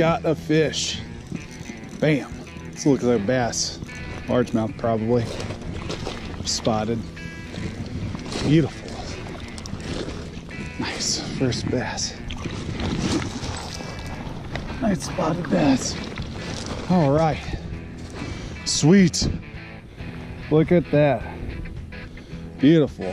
got a fish. Bam. This looks like a bass. Largemouth probably. Spotted. Beautiful. Nice. First bass. Nice spotted bass. All right. Sweet. Look at that. Beautiful.